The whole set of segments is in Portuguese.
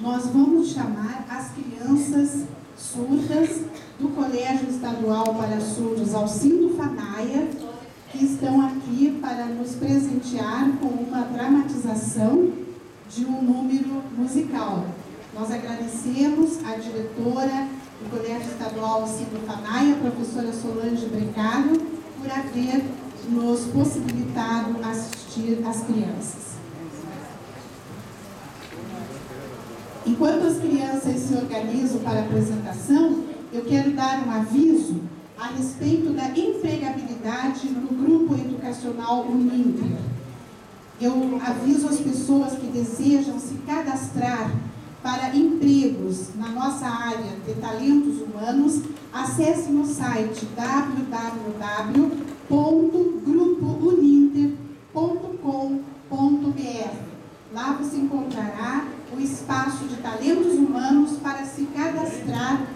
nós vamos chamar as crianças surdas do Colégio Estadual para Surdos Alcindo Fanaia, que estão aqui para nos presentear com uma dramatização de um número musical. Nós agradecemos à diretora do Colégio Estadual Alcindo Fanaia, professora Solange Brecado, por haver nos possibilitado assistir as crianças. Enquanto as crianças se organizam para a apresentação, eu quero dar um aviso a respeito da empregabilidade no grupo educacional Uninter. Eu aviso as pessoas que desejam se cadastrar para empregos na nossa área de talentos humanos, acesse no site www.grupouninter.com.br. Lá você encontrará o espaço de talentos humanos para se cadastrar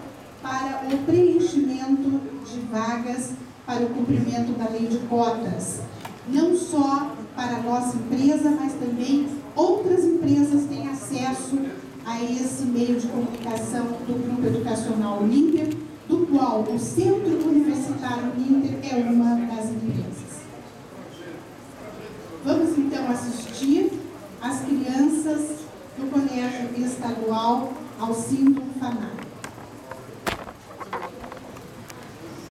para o preenchimento de vagas para o cumprimento da lei de cotas. Não só para a nossa empresa, mas também outras empresas têm acesso a esse meio de comunicação do Grupo Educacional Uninter, do qual o Centro Universitário Uninter é uma das empresas. Vamos então assistir as crianças do Colégio Estadual Alcindo Fanar.